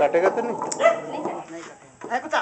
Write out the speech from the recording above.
काटेगा तो नहीं नहीं कटेगा। है कुछ